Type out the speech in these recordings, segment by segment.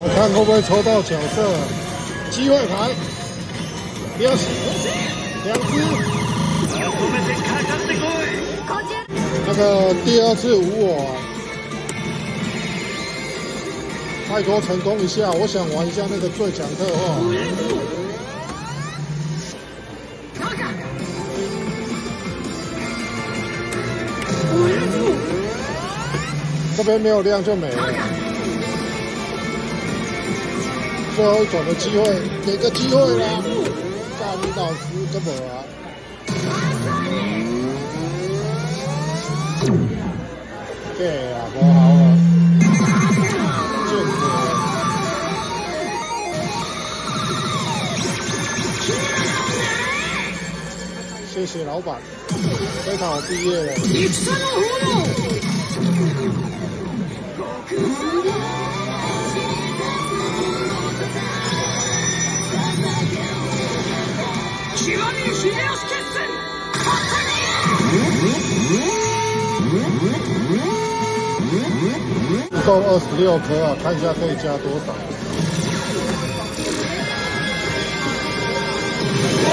我看会不会抽到角色机会牌，不要死，两只。那个第二次无我，拜托成功一下，我想玩一下那个最强特化。这边没有亮就没了。最后一转的机会，给个机会啦！大米老师这么啊？对啊，不好了，谢谢老板，非常好毕业了。共二十六颗啊，看一下可以加多少。我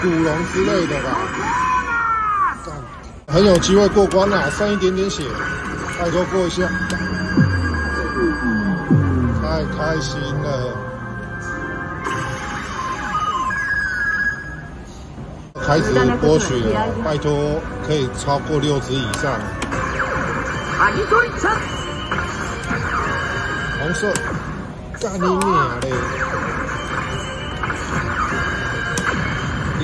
古龙之类的吧？很有机会过关了，剩一点点血，拜托过一下，太开心了。开始剥取了，拜托可以超过六只以上。红色，干你娘嘞！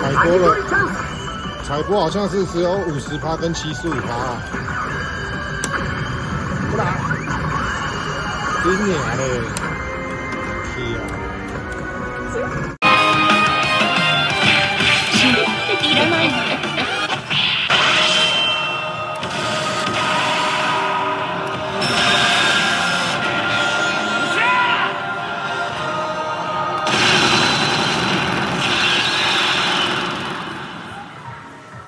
采播了，采播好像是只有五十趴跟七十五趴，不打，今年嘞。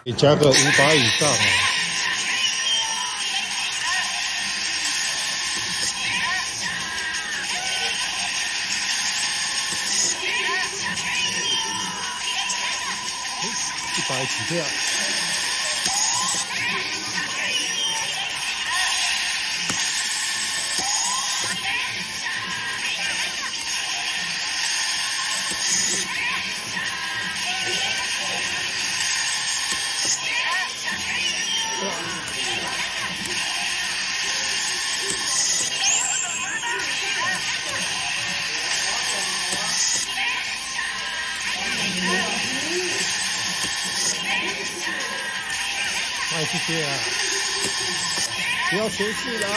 你加个五百以上啊！一百起跳。谢谢！不要嫌弃了。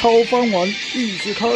超翻完一直开。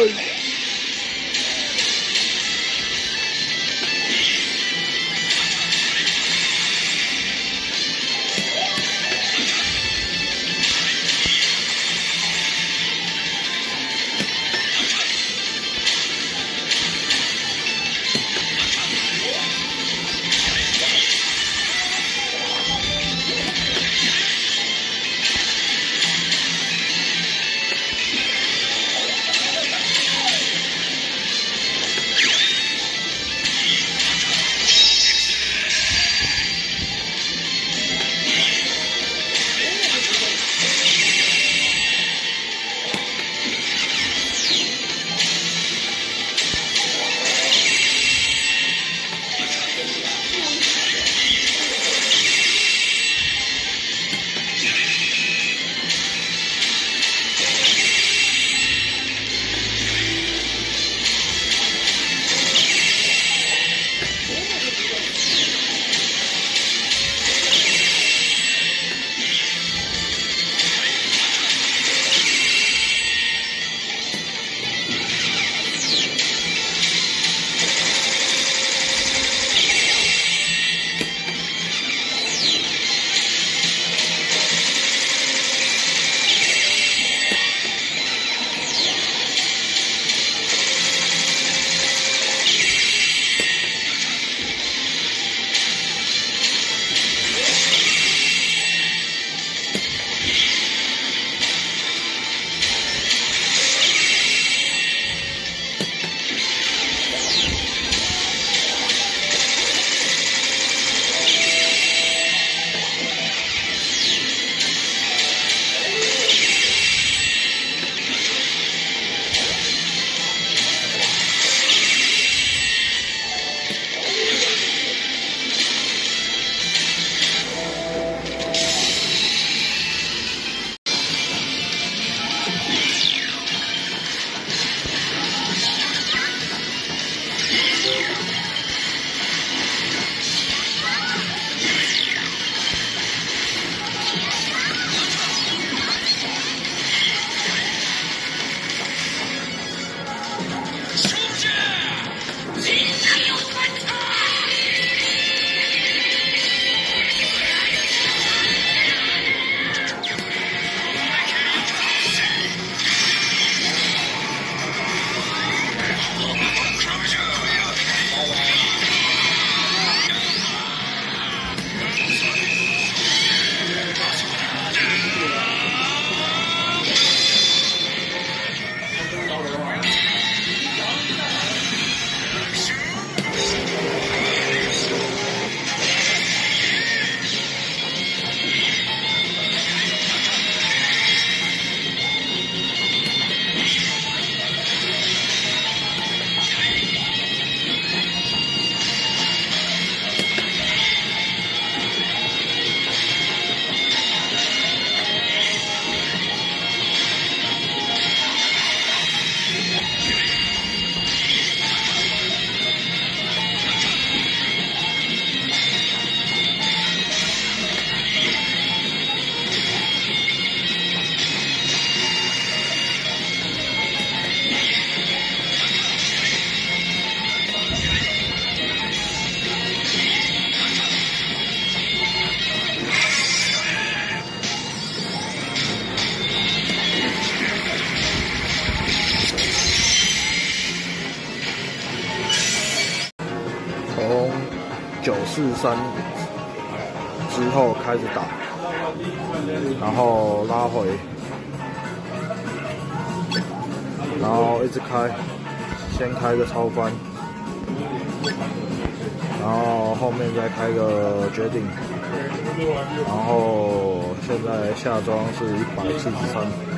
四三之后开始打，然后拉回，然后一直开，先开个超翻，然后后面再开个决定，然后现在下装是一百四十三。